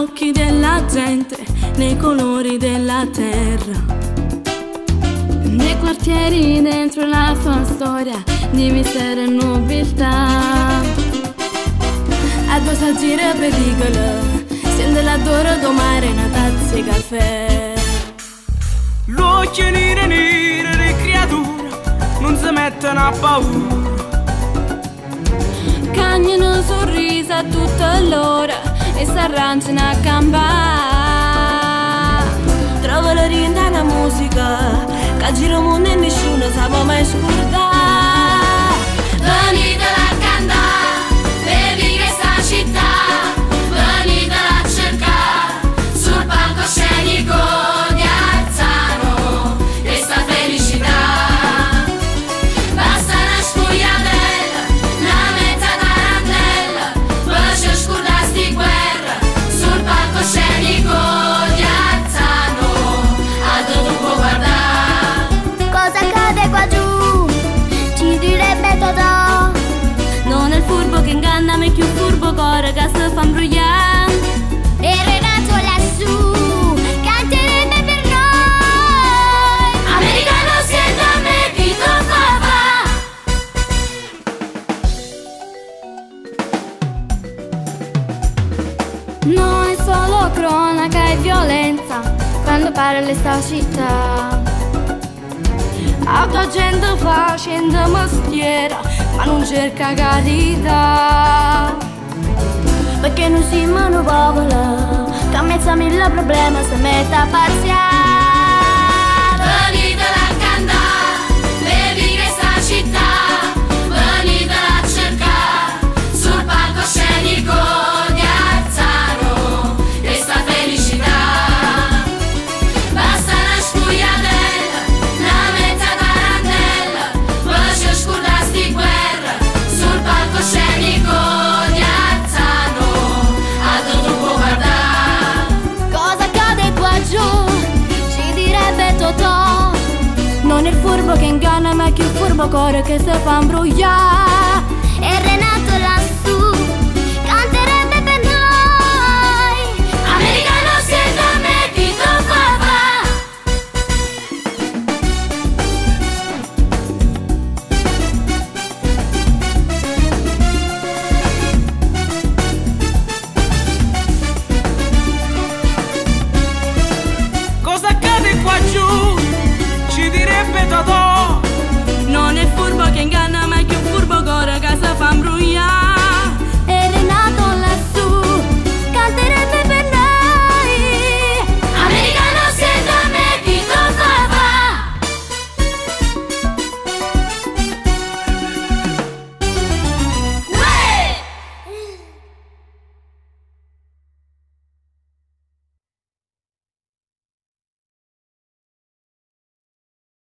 occhi della gente, nei colori della terra. Nei quartieri dentro la sua storia di mistero e nobiltà. Addosso a giro pericolo, sente l'adoro domare una tazza di caffè. L'occhio nero nero le creature non si mettono a paura. Cagnano sorriso a tutta l'ora e s'arrangiano a campare. Trovo la rinda una musica che gira il mondo e nessuno sa mai scordare. Furbo cuore che si fa imbrogliare. E Renato lassù canterebbe per noi. Americano siete a me chi to fa fa Non è solo cronaca e violenza quando parla sta città. Altra gente facendo mestiera, ma non cerca carità. Perché non si mano povera, che a mezzo a mille problemi si mette a parziale. furbo que engana, ma o furbo agora que se fa imbrugliare é